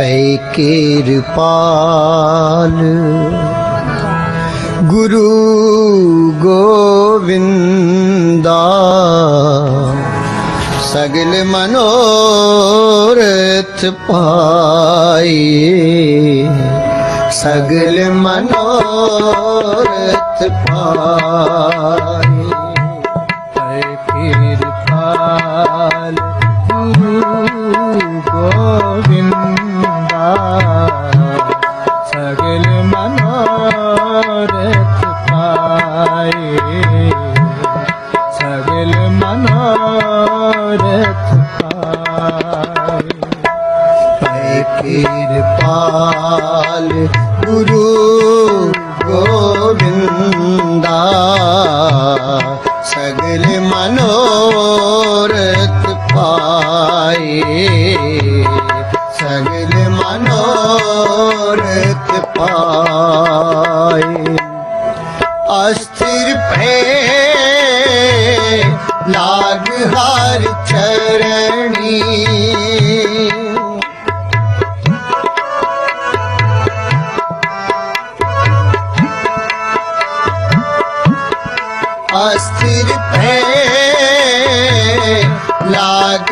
पै कृपाल गुरु गोविंदा सगल मनोरथ पाए सगल मनोरथ पाए कृपाल गुरु गोविंदा। ਸਗਲ ਮਨੋਰਥ ਪਾਏ ਸਗਲ ਮਨੋਰਥ ਪਾਏ ਪੈ ਕਿਰਪਾਲ ਗੁਰੂ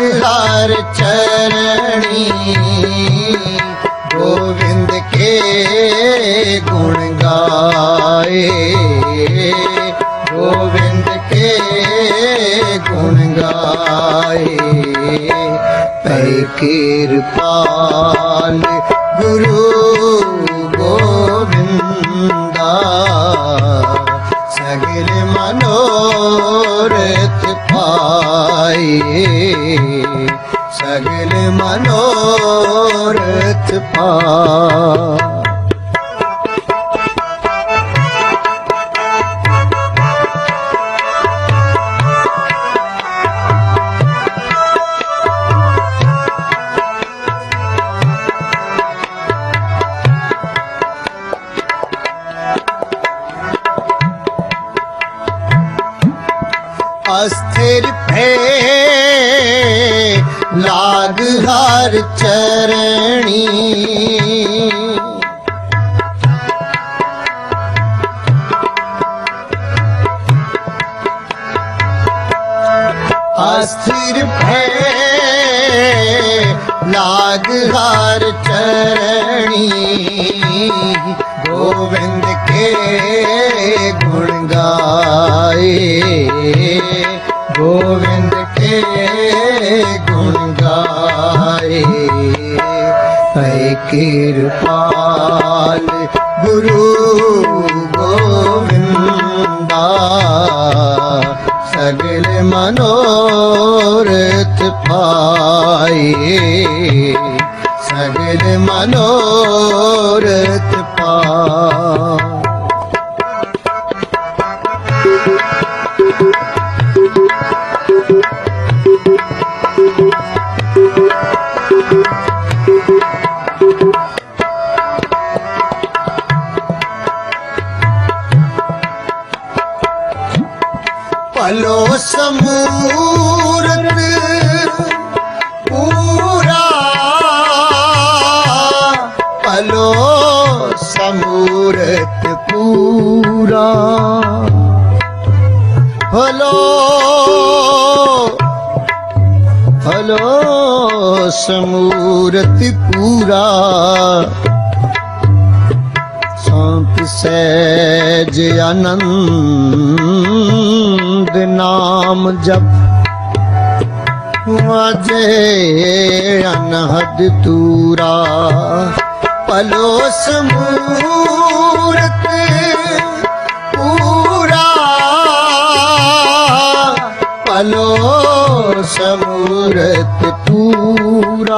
ਨਾਨਕ ਹਰ ਚਰਣੀ ਗੋਵਿੰਦ ਕੇ ਗੁਣ ਗਾਏ। ਗੋਵਿੰਦ ਕੇ ਗੁਣ ਗਾਏ। ਤੈ ਕਿਰਪਾਲ ਗੁਰੂ ਗੋਵਿੰਦਾ। ਸਗਲ ਮਨੋਰਥ पाए सगल मनोरथ पाए ਹਰ ਚਰਣੀ। ਅਸਥਿਰ ਭੈ ਲਾਗ ਹਰ ਚਰਣੀ। ਗੋਵਿੰਦ ਕੇ ਗੁਣ ਗਾਏ। ਗੋਵਿੰਦ ਕੇ ਗੁਣ ਗਾਏ। ਹੈ ਕਿਰਪਾਲ ਗੁਰੂ ਗੋਵਿੰਦਾ ਸਗਲ ਮਨੋਰਥ ਪਾਏ ਸਗਲ ਮਨੋਰਥ ਪਾਏ ਸਮੂਰਤ ਪੂਰਾ। ਸੰਤ, ਸਹਿਜ, ਆਨੰਦ ਨਾਮ ਜਪ। ਵਾਜੇ ਅਨਹਦ ਤੂਰਾ। ਪਲੋ ਸਮੂਰਤ ਪਲੋ ਸਮੂਰਤ ਤੂੰ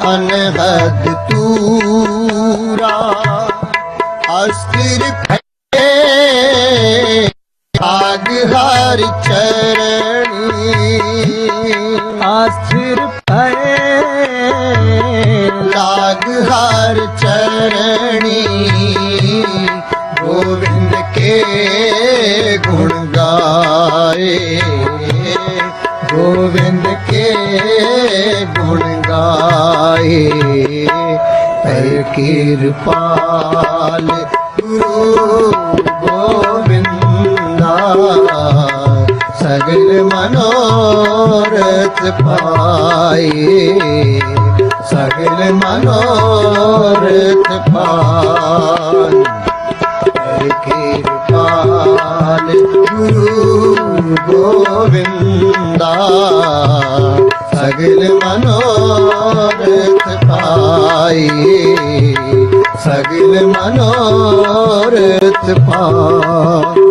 अनहद तूरा। अस्थिर भये आग हर चरणी। आस्थिर भये लाग हर चरणी। गोविंद के गुण गाए। गाए पर कृपाल गुरु गोविंदा सगल मनोरथ पाए, सगल मनोरथ पाए। कृपाल गुरु गोविंदा सगल मनोरथ मनोरथ पाए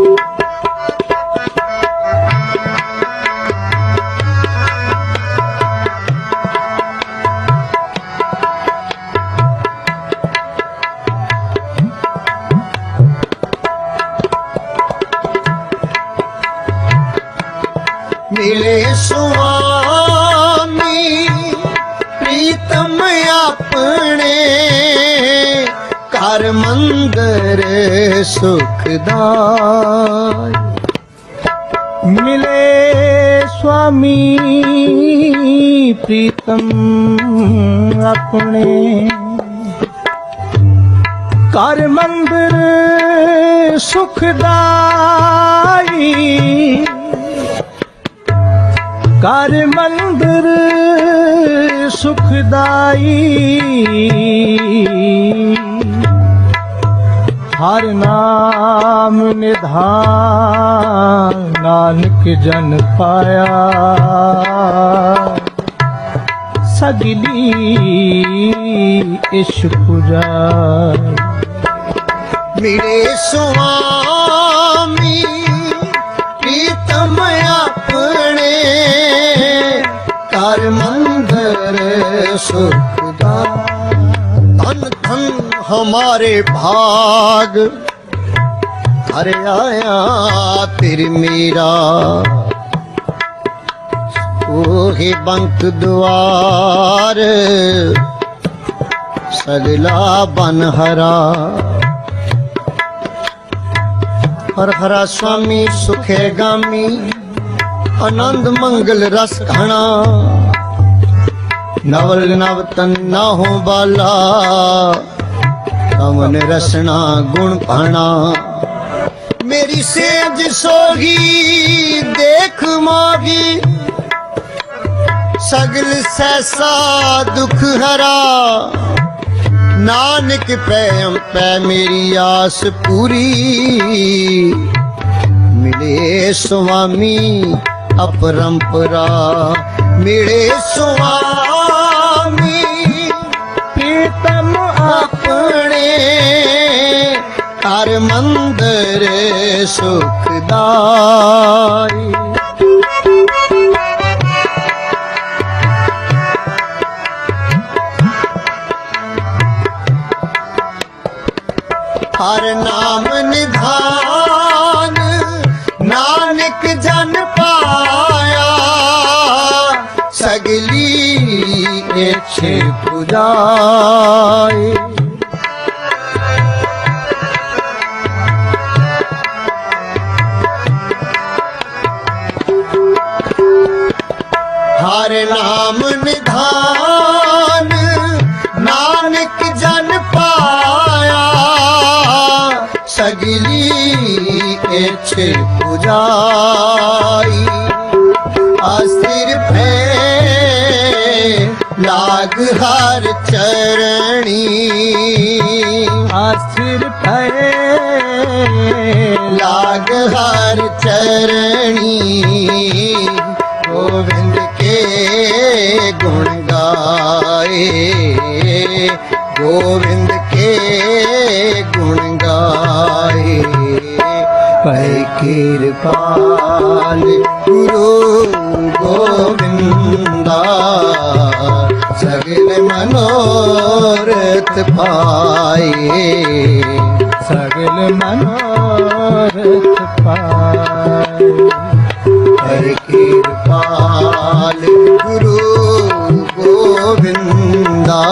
मिले स्वामी मंदर सुखदाय। मिले स्वामी प्रीतम अपने। कर मंदिर सुखदाई कर मंदिर ਹਰ ਨਾਮ ਨਿਧਾਨ, ਨਾਨਕ ਜਨ ਪਾਇਆ। ਸਗਲੀ ਇਸ਼ਕ ਜਾਏ ਮੇਰੇ ਸੁਆਮੀ, ਪ੍ਰੀਤਮ ਆਪਣੇ ਕਰ ਮੰਦਰ हमारे भाग। हरे आया तेरे मेरा। ओहे बंक द्वार। सगला बन हरा। हर स्वामी सुखे गामी, आनंद मंगल रस घना। नवल नव तन ना हो बाला। कमन रसना, गुण भाना। मेरी सेज सोगी, देख मागी। सगल सहसा, दुख हरा। नानक प्रेम पै मेरी आस पूरी। मिले स्वामी अपरंपरा, मिले स्वामी ਹਰ ਮੰਦਰੇ ਸੁਖਦਾਈ। ਹਰ ਨਾਮ ਨਿਧਾਨ ਨਾਨਕ ਜਨ ਪਾਇਆ। ਸਗਲੀ ਇਛੇ ਪੁਜਾਏ। नाम निधान। नानक जन पाया। सगली इच्छ पुजाई। अस्थिर भे लाग हर चरणी। आस्थिर भये लाग हर चरणी। गोविंद के गुण गाए। गोविंद के गुण गाए। पै कृपाल गुरु गोविंदा, सगल मनोरथ पाए। सगल मनोरथ पाए। हर कृपाल गुरु गोविंदा,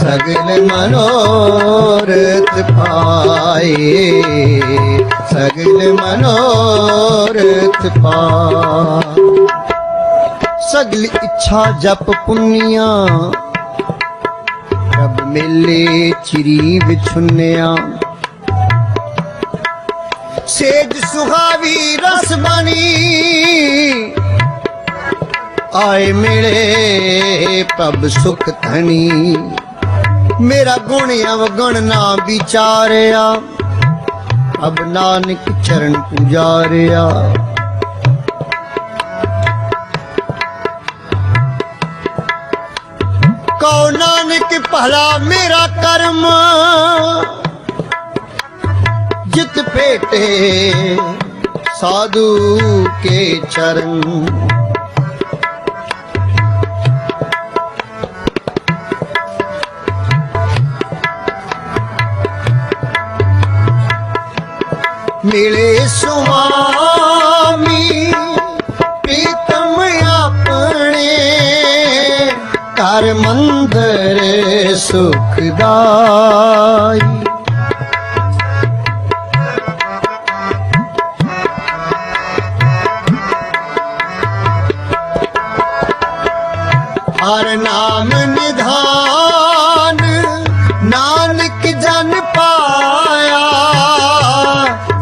सगल मनोरथ पाए, सगल मनोरथ पाए। सगल इच्छा जप पुनिया, रब मेले चिरी विछुनिया सेज सुहावी रस बनी आए मिले प्रभ सुख धनी। मेरा गुण अवगुण ना विचारिया। अब नानक चरण पुजारिया। कौ नानक, भला मेरा कर्म। जित पेटे साधु के चरण। मिले स्वामी प्रीतम अपने कर मंदिर सुखदाई।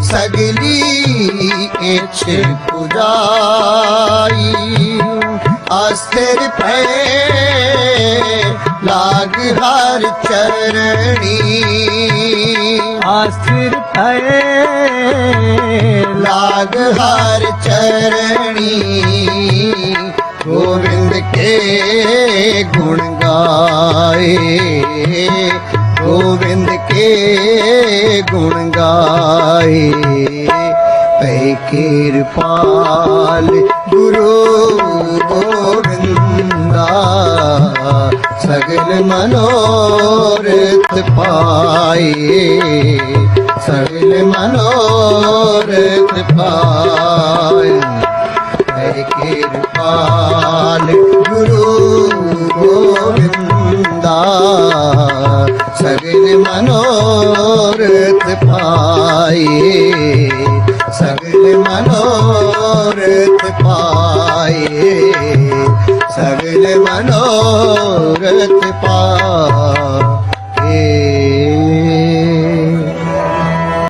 सगली इछ पुजाई अस्थिर पे लाग हर चरणी आस्थिर भये लाग हर चरणी गोविंद के गुण गाए ਗੋਬਿੰਦ ਕੇ ਗੁਣ ਗਾਏ। ਤੈ ਕਿਰਪਾਲ ਗੁਰੂ ਗੋਬਿੰਦਾ ਸਗਲ ਮਨੋਰਥ ਪਾਏ। ਸਗਲ ਮਨੋਰਥ ਪਾਏ। ਤੈ ਕਿਰਪਾਲ ਗੁਰੂ ਗੋਬਿੰਦ गोविंदा सगल मनोरथ पाए सगल मनोरथ पाए सगल मनोरथ पाए